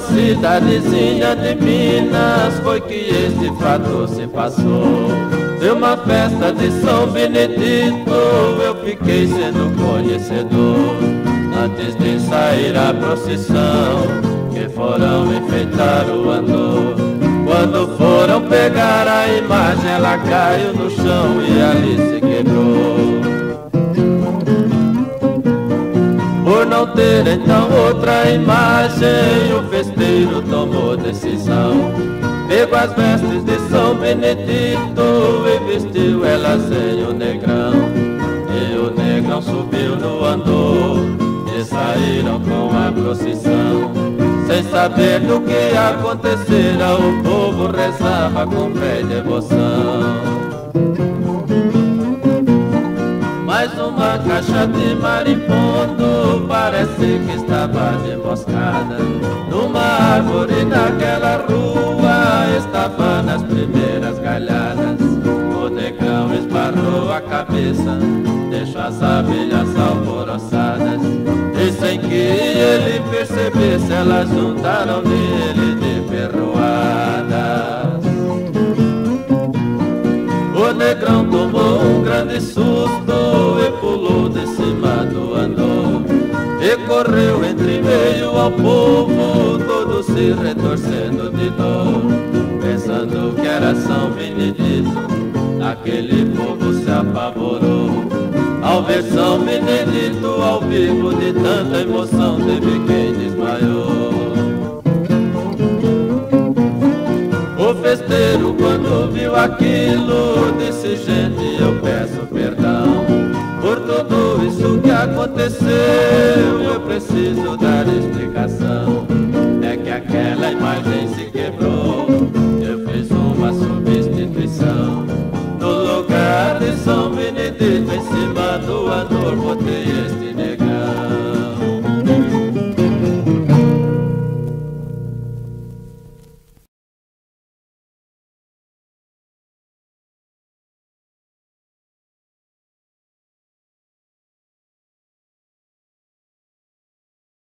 cidadezinha de Minas foi que este fato se passou. De uma festa de São Benedito eu fiquei sendo conhecedor. Antes de sair a procissão, que foram enfeitar o andor. Quando foram pegar a imagem, ela caiu no chão e ali se quebrou. Não ter então outra imagem, o festeiro tomou decisão. Pegou as vestes de São Benedito e vestiu ela sem o negrão. E o negrão subiu no andor e saíram com a procissão. Sem saber do que acontecera, o povo rezava com fé e devoção. Mais uma caixa de marimbondo Parece que estava emboscada Numa árvore naquela rua. Estava nas primeiras galhadas. O negrão esbarrou a cabeça Deixou as abelhas alvoroçadas. E sem que ele percebesse Elas juntaram nele de ferroada o negrão tomou um grande susto ao povo, todo se retorcendo de dor Pensando que era São Benedito, aquele povo se apavorou. Ao ver São Benedito ao vivo, de tanta emoção teve quem desmaiou. O festeiro quando viu aquilo disse gente eu peço perdão Por tudo isso que aconteceu. Eu preciso dar No lugar de São Benedito em cima do andor botei este